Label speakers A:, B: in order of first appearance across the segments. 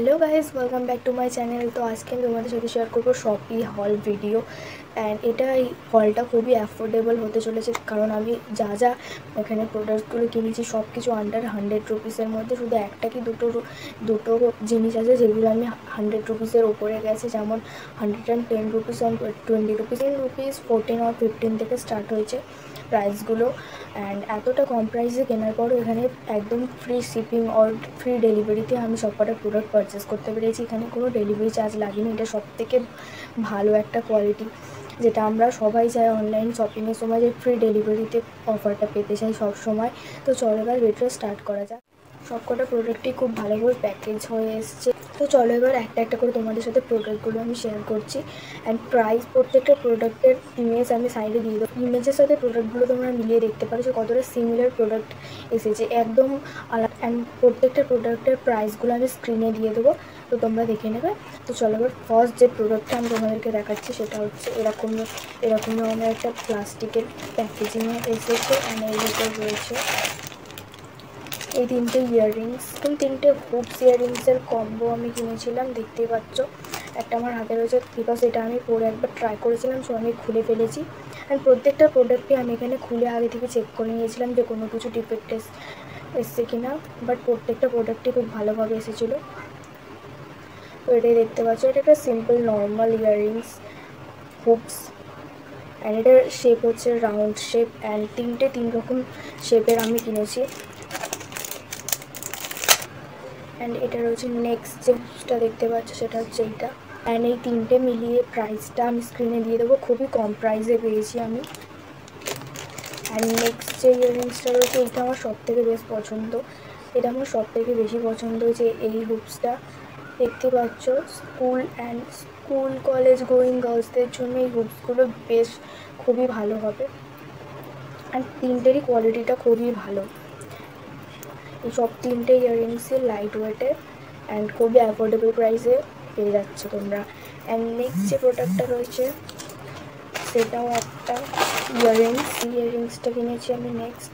A: Hello guys welcome back to my channel তো আজকে আমি তোমাদের সাথে শেয়ার করব শপি হল ভিডিও অ্যান্ড এটা এই হলটা খুবই অ্যাফোর্ডেবল হতে চলেছে কারণ আমি যা যা এখানে প্রোডাক্টগুলো কিনেছি সব কিছু আন্ডার হান্ড্রেড রুপিসের মধ্যে। শুধু একটা কি দুটো দুটো জিনিস আছে যেগুলো আমি হান্ড্রেড রুপিসের ওপরে গেছে। যেমন hundred and ten rupees and twenty rupees ten rupees fourteen R fifteen থেকে স্টার্ট হয়েছে। প্রাইসগুলো অ্যান্ড এতটা কম প্রাইসে কেনার পরও এখানে একদম ফ্রি শিপিং অর ফ্রি ডেলিভারিতে আমি সবকটা প্রোডাক্ট পারচেস করতে পেরেছি। এখানে কোনো ডেলিভারি চার্জ লাগেনি। এটা সব থেকে ভালো একটা কোয়ালিটি যেটা আমরা সবাই চাই অনলাইন শপিংয়ের সময় যে ফ্রি ডেলিভারিতে অফারটা পেতে চাই সব সময়। তো চলো এবার ভিডিও স্টার্ট করা যাক। সবকটা প্রোডাক্টই খুব ভালোভাবে প্যাকেজ হয়ে এসছে। তো চলো এবার একটা একটা করে তোমাদের সাথে প্রোডাক্টগুলো আমি শেয়ার করছি অ্যান্ড প্রাইস প্রত্যেকটা প্রোডাক্টের ইমেজ আমি সাইডে দিয়ে দেবো। ইমেজের সাথে প্রোডাক্টগুলো তোমরা মিলিয়ে দেখতে পারো যে কতটা সিমিলার প্রোডাক্ট এসেছে। একদম আলাদা অ্যান্ড প্রত্যেকটা প্রোডাক্টের প্রাইসগুলো আমি স্ক্রিনে দিয়ে দেবো, তো তোমরা দেখে নেবে। তো চলো এবার ফার্স্ট যে প্রোডাক্টটা আমি তোমাদেরকে দেখাচ্ছি সেটা হচ্ছে এরকম এরকম ধরনের একটা প্লাস্টিকের প্যাকেজিংয়ে এসেছে অ্যান্ড এর রয়েছে এই তিনটে ইয়াররিংস এবং তিনটে হুপস ইয়াররিংসের কম্বো আমি কিনেছিলাম, দেখতেই পাচ্ছ। একটা আমার হাতে রয়েছে বিকজ এটা আমি পরে একবার ট্রাই করেছিলাম সো আমি খুলে ফেলেছি। অ্যান্ড প্রত্যেকটা প্রোডাক্টই আমি এখানে খুলে আগে থেকে চেক করে নিয়েছিলাম যে কোনো কিছু ডিফেক্ট এসছে কি না বাট প্রত্যেকটা প্রোডাক্টই খুব ভালোভাবে এসেছিল। তো এটাই দেখতে পাচ্ছ, এটা একটা simple normal earrings hoops and এটার শেপ হচ্ছে রাউন্ড শেপ অ্যান্ড তিনটে তিন রকম শেপের আমি কিনেছি। অ্যান্ড এটা রয়েছে নেক্সট যেটা দেখতে পাচ্ছ সেটা হচ্ছে এইটা। অ্যান্ড এই তিনটে মিলিয়ে প্রাইসটা আমি স্ক্রিনে দিয়ে দেবো। খুবই কম প্রাইসে পেয়েছি আমি। অ্যান্ড নেক্সট যে ইয়াররিংসটা রয়েছে এইটা আমার সব থেকে বেশ পছন্দ। এটা আমার সব থেকে বেশি পছন্দ হয়েছে এই হুপসটা দেখতে পাচ্ছ school and school college going গার্লসদের জন্য এই হুপসগুলো বেশ খুবই ভালো হবে। অ্যান্ড তিনটেরই কোয়ালিটিটা খুবই ভালো। সব তিনটে ইয়াররিংসই লাইট ওয়েটে অ্যান্ড খুবই অ্যাফোর্ডেবল প্রাইসে পেয়ে যাচ্ছে তোমরা। অ্যান্ড নেক্সট যে প্রোডাক্টটা রয়েছে, সেটাও একটা ইয়াররিংস ইয়াররিংসটা কিনেছি আমি নেক্সট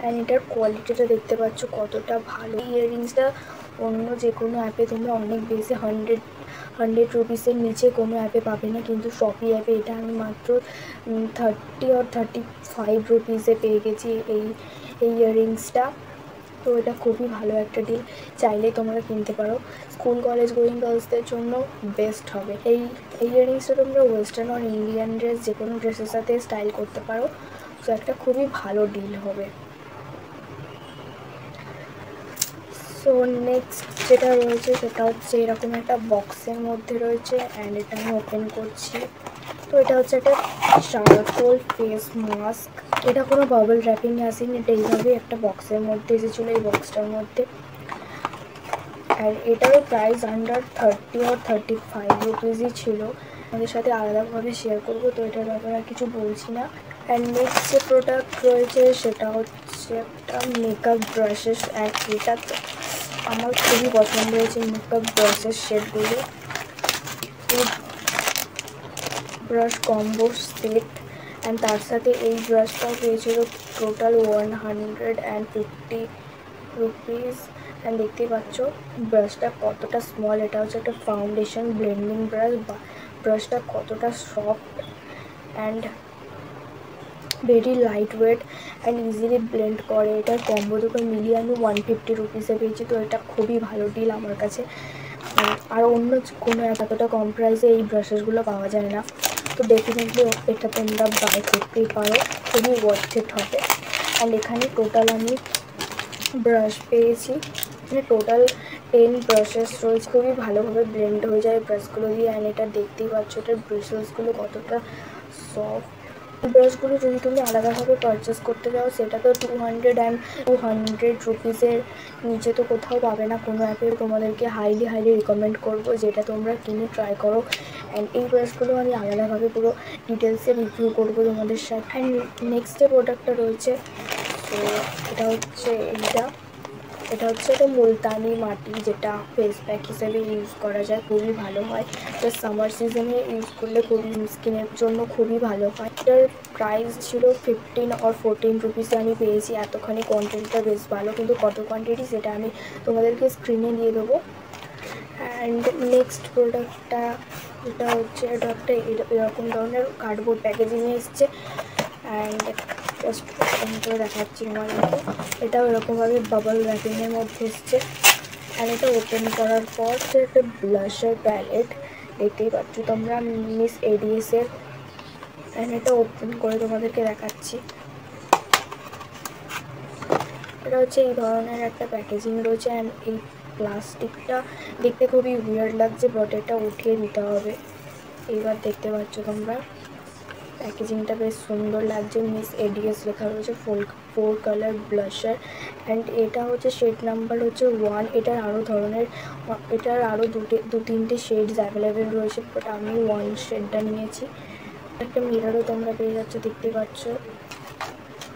A: অ্যান্ড এটার কোয়ালিটিটা দেখতে পাচ্ছ কতটা ভালো। ইয়াররিংসটা অন্য যে কোনো অ্যাপে তোমরা অনেক বেশি হান্ড্রেড হান্ড্রেড রুপিসের নিচে কোনো অ্যাপে পাবে না, কিন্তু শপি অ্যাপে এটা আমি মাত্র থার্টি আর থার্টি ফাইভ রুপিসে পেয়ে গেছি এই এই ইয়াররিংসটা তো এটা খুবই ভালো একটা ডিল চাইলেই তোমরা কিনতে পারো। স্কুল কলেজ গোয়িং গার্লসদের জন্য বেস্ট হবে। এই এই ইয়াররিংসটা তোমরা ওয়েস্টার্ন আর ইন্ডিয়ান ড্রেস যে কোনো ড্রেসের সাথে স্টাইল করতে পারো। তো একটা খুবই ভালো ডিল হবে। সো নেক্সট যেটা রয়েছে, সেটা হচ্ছে এরকম একটা বক্সের মধ্যে রয়েছে অ্যান্ড এটা আমি ওপেন করছি। তো এটা হচ্ছে একটা চারকোল ফেস মাস্ক এটা কোনো বাবল র্যাপিং আসেনি এটা এইভাবেই একটা বক্সের মধ্যে এসেছিল, এই বক্সটার মধ্যে। আর এটারও প্রাইস আন্ডার থার্টি আর থার্টি ফাইভ রুপিসই ছিল। আমাদের সাথে আলাদাভাবে শেয়ার করব, তো এটার ব্যাপারে আর কিছু বলছি না। অ্যান্ড নেক্সট যে প্রোডাক্ট রয়েছে, সেটা হচ্ছে একটা মেকআপ ব্রাশেস অ্যান্ড এটা আমার খুবই পছন্দ হয়েছে মেকআপ ব্রাশের শেডগুলো ব্রাশ কম্বো সেট অ্যান্ড তার সাথে এই ব্রাশটাও পেয়েছিল total one hundred and fifty rupees and দেখতেই পাচ্ছ ব্রাশটা কতটা স্মল এটা হচ্ছে একটা ফাউন্ডেশন ব্লেন্ডিং ব্রাশ ব্রাশটা কতটা soft and very light weight and easily blend করে। এটার কম্বো দুটো মিলিয়ে আমি ওয়ান ফিফটি রুপিসে পেয়েছি, তো এটা খুবই ভালো ডিল আমার কাছে। আর অন্য কোনো এতটা কম প্রাইসে এই ব্রাশেসগুলো পাওয়া যায় না। তো ডেফিনেটলি এটা তোমরা বাই করতেই পারো, খুবই ওয়ার্থেড হবে। আর এখানে টোটাল আমি ব্রাশ পেয়েছি। মানে টোটাল টেন ব্রাশেস রয়েছে, খুবই ভালোভাবে ব্লেন্ড হয়ে যায় ব্রাশগুলো দিয়ে। অ্যান্ড এটা দেখতেই পাচ্ছ, এটার ব্রেসেসগুলো কতটা সফট ব্রাশগুলো যদি তুমি আলাদাভাবে পারচেস করতে যাও সেটা তো two hundred and two hundred রুপিসের নিচে তো কোথাও পাবে না। কোনো অ্যাপে তোমাদেরকে হাইলি হাইলি রিকমেন্ড করব, যেটা তোমরা কিনে ট্রাই করো। অ্যান্ড এই ব্রাশগুলো আমি আলাদাভাবে পুরো ডিটেলসে রিভিউ করব তোমাদের সাথে। অ্যান্ড নেক্সট যে প্রোডাক্টটা রয়েছে, তো এটা হচ্ছে এইটা। এটা হচ্ছে একটা মুলতানি মাটি যেটা ফেস প্যাক হিসেবে ইউজ করা যায়, খুবই ভালো হয়। তো সামার সিজনে ইউজ করলে খুবই স্কিনের জন্য খুবই ভালো হয়। এটার প্রাইস ছিল ফিফটিন আর ফোরটিন রুপিসে আমি পেয়েছি। এতখানি কোয়ান্টিটিটা বেশ ভালো। কিন্তু কত কোয়ান্টিটি সেটা আমি তোমাদেরকে স্ক্রিনে দিয়ে দেবো। অ্যান্ড নেক্সট প্রোডাক্টটা এটা হচ্ছে, এটা একটা এরকম ধরনের কার্ডবোর্ড প্যাকেজিংয়ে এসছে। অ্যান্ড জাস্ট করে দেখাচ্ছি তোমাদেরকে। এটাও এরকমভাবে বাবল র্যাপিংয়ের মধ্যে এসছে। আর এটা ওপেন করার পর একটা ব্লাশার প্যালেট দেখতেই পাচ্ছ তোমরা মিস এডিএসের অ্যান্ড এটা ওপেন করে তোমাদেরকে দেখাচ্ছি। এটা হচ্ছে এই ধরনের একটা প্যাকেজিং রয়েছে অ্যান্ড এই প্লাস্টিকটা দেখতে খুবই উইয়ার্ড লাগছে বাট এটা উঠিয়ে দিতে হবে। এইবার দেখতে পাচ্ছ তোমরা। প্যাকেজিংটা বেশ সুন্দর লাগছে। মিস এডিএস লেখা রয়েছে four four colour blusher. And এটা হচ্ছে শেড নাম্বার হচ্ছে ওয়ান। এটার আরও ধরনের, এটার আরও দুটি, দু তিনটে শেডস অ্যাভেলেবেল রয়েছে বাট আমি ওয়ান শেডটা নিয়েছি। একটা মিরারও তোমরা পেয়ে যাচ্ছ, দেখতে পাচ্ছ।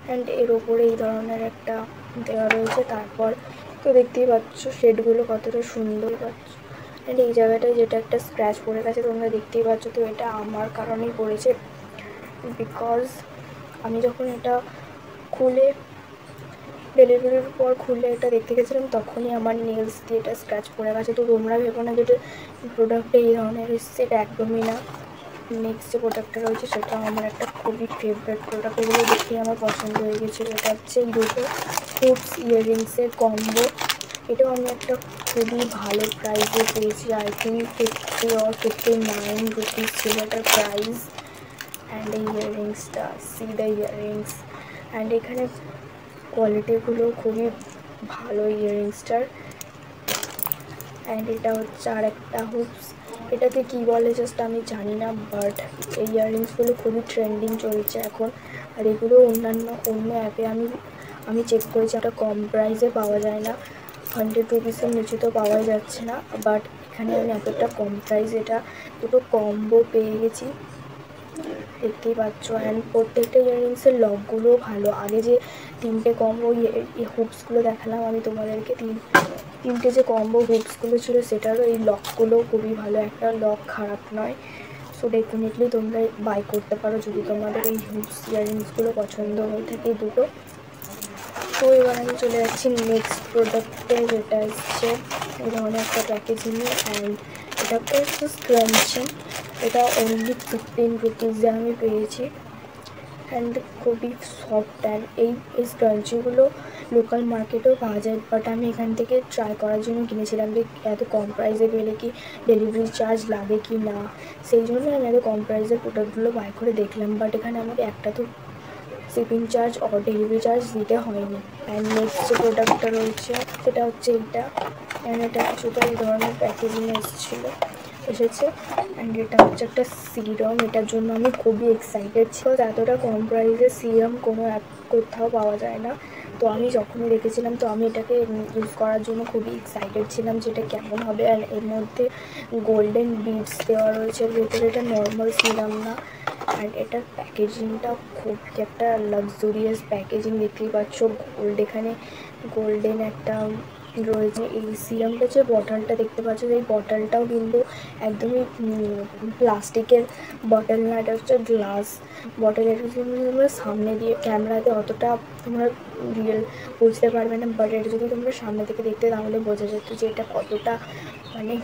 A: অ্যান্ড এর ওপরে এই ধরনের একটা দেওয়া রয়েছে, তারপর তো দেখতেই পাচ্ছ শেডগুলো কতটা সুন্দর পাচ্ছ। অ্যান্ড এই জায়গাটায় যেটা একটা স্ক্র্যাচ পড়ে গেছে, তোমরা দেখতেই পাচ্ছ, তো এটা আমার কারণেই পড়েছে। বিকজ আমি যখন এটা খুলে ডেলিভারির পর খুলে এটা দেখতে গেছিলাম, তখনই আমার নেলস দিয়ে এটা স্ক্র্যাচ পড়ে গেছে। তো তোমরা ভেবো না যেটা প্রোডাক্টে এই ধরনের এসছে, এটা একদমই না। নেক্সট যে প্রোডাক্টটা রয়েছে, সেটা আমার একটা খুবই ফেভারিট প্রোডাক্ট এগুলো দেখে আমার পছন্দ হয়ে গেছিল এটা হচ্ছে দুটো ফুডস ইয়াররিংসের কম্বো এটাও আমি একটা খুবই ভালো প্রাইসে পেয়েছি। I think fifty or fifty nine rupees ছিল এটার প্রাইস অ্যান্ড এই ইয়াররিংসটা সি দ্য ইয়াররিংস অ্যান্ড এখানে কোয়ালিটিগুলো খুবই ভালো ইয়াররিংসটার অ্যান্ড এটা হচ্ছে আর একটা হুপস এটাকে কী বলে জাস্ট আমি জানি না বাট এই ইয়াররিংসগুলো খুবই ট্রেন্ডিং চলছে এখন। আর এগুলো অন্যান্য, অন্য অ্যাপে আমি আমি চেক করেছি, একটা কম প্রাইসে পাওয়া যায় না। হান্ড্রেড রুপিসের নিচে তো পাওয়াই যাচ্ছে না বাট এখানে আমি এতটা কম প্রাইস এটা দুটো কম্বো পেয়ে গেছি। দেখতেই পাচ্ছ অ্যান্ড প্রত্যেকটা ইয়াররিংসের লকগুলোও ভালো। আগে যে তিনটে কম্বো ইয়ে হুপসগুলো দেখালাম, আমি তোমাদেরকে তিন, তিনটে যে কম্বো হুপসগুলো ছিল, সেটারও এই লকগুলোও খুবই ভালো। একটা লক খারাপ নয়। সো ডেফিনেটলি তোমরা বাই করতে পারো যদি তোমাদের এই হুপস ইয়াররিংসগুলো পছন্দ হয়ে থাকে দুটো। তো এবার আমি চলে যাচ্ছি নেক্সট প্রোডাক্টে যেটা এসছে। এই ধরনের একটা প্যাকেজিং অ্যান্ড এটা হচ্ছে স্ক্রাঞ্চি এটা অনলি ফিফটিন রুপিসে আমি পেয়েছি। অ্যান্ড খুবই সফট অ্যান্ড এই এই স্ক্রাঞ্চিগুলো লোকাল মার্কেটেও পাওয়া যায় বাট আমি এখান থেকে ট্রাই করার জন্য কিনেছিলাম যে এত কম প্রাইসে পেলে কি ডেলিভারি চার্জ লাগে কি না। সেই জন্য আমি এত কম প্রাইসের প্রোডাক্টগুলো বাই করে দেখলাম বাট এখানে আমাকে একটা তো শিপিং চার্জ ও ডেলিভারি চার্জ দিতে হয়নি। অ্যান্ড নেক্সট যে প্রোডাক্টটা রয়েছে, সেটা হচ্ছে এইটা। অ্যান্ড এটা কিছুটা এই ধরনের প্যাকেজিং এসেছিল। এসেছে। অ্যান্ড এটা হচ্ছে একটা সিরাম এটার জন্য আমি খুবই এক্সাইটেড ছিল এতটা কম প্রাইসে সিরাম কোনো অ্যাপ কোথাও পাওয়া যায় না। তো আমি যখনই দেখেছিলাম, তো আমি এটাকে ইউজ করার জন্য খুবই এক্সাইটেড ছিলাম যে এটা কেমন হবে। আর এর মধ্যে গোল্ডেন বিডস দেওয়া রয়েছে ভেতরে এটা নর্মাল সিরাম না। আর এটার প্যাকেজিংটা খুব একটা লাক্সুরিয়াস প্যাকেজিং দেখতেই পাচ্ছ। গোল্ড এখানে গোল্ডেন একটা রয়েছে। এই সিরামটা যে বটলটা দেখতে পাচ্ছ, এই বটলটাও কিন্তু একদমই প্লাস্টিকের বটল না, এটা হচ্ছে গ্লাস বটল এটা তোমরা সামনে দিয়ে ক্যামেরাতে অতটা তোমরা রিয়েল বুঝতে পারবে না বাট এটা যদি তোমরা সামনে থেকে দেখতে, তাহলে বোঝা যেত যে এটা কতটা মানে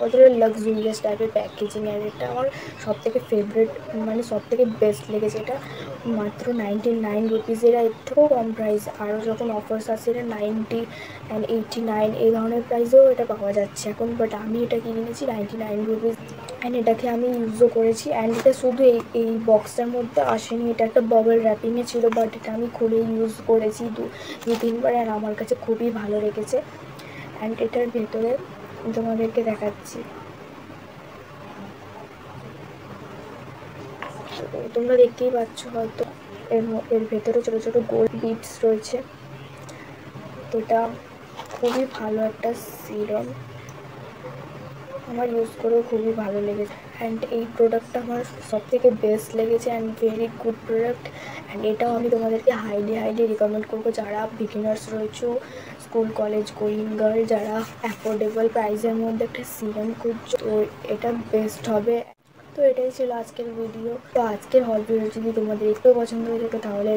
A: কতটা লাক্সুরিয়াস টাইপের প্যাকেজিং আর এটা আমার সব থেকে ফেভারিট মানে সব থেকে বেস্ট লেগেছে এটা। মাত্র নাইনটি নাইন রুপিস এরা এর থেকেও কম প্রাইস আরও যখন অফার্স আছে এটা নাইনটি অ্যান্ড এইটি নাইন এই ধরনের প্রাইসেও এটা পাওয়া যাচ্ছে এখন। বাট আমি এটা কিনে নিয়েছি নাইনটি নাইন রুপিস অ্যান্ড এটাকে আমি ইউজও করেছি। অ্যান্ড এটা শুধু এই এই বক্সটার মধ্যে আসেনি। এটা একটা ববল র্যাপিংয়ে ছিল বাট এটা আমি খুলে ইউজ করেছি দু দু, তিনবার। আর আমার কাছে খুবই ভালো লেগেছে। অ্যান্ড এটার ভেতরে তোমাদেরকে দেখাচ্ছি। তোমরা দেখতেই পাচ্ছ হয়তো এর এর ভেতরে ছোটো ছোটো গোল্ড বিটস রয়েছে। তো এটা খুবই ভালো একটা সিরাম আমার ইউজ করেও খুবই ভালো লেগেছে। অ্যান্ড এই প্রোডাক্টটা আমার সব থেকে বেস্ট লেগেছে and very good product and এটাও আমি তোমাদেরকে হাইলি হাইলি রিকমেন্ড করব। যারা বিগিনার্স রয়েছে স্কুল, কলেজ, গোয়িং গার্ল যারা অ্যাফোর্ডেবল প্রাইসের মধ্যে একটা সিরাম খুঁজছো, তো এটা বেস্ট হবে। তো এটাই ছিল আজকের ভিডিও তো আজকের হল ভিডিও যদি তোমাদের একটু পছন্দ হয়ে থাকে, তাহলে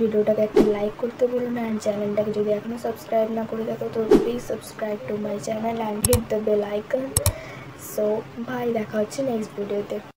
A: ভিডিওটাকে একটা লাইক করতে বলো না অ্যান্ড চ্যানেলটাকে যদি এখনও সাবস্ক্রাইব না করে থাকো, তো please subscribe to my channel and hit the bell icon so ভাই দেখা হচ্ছে নেক্সট ভিডিওতে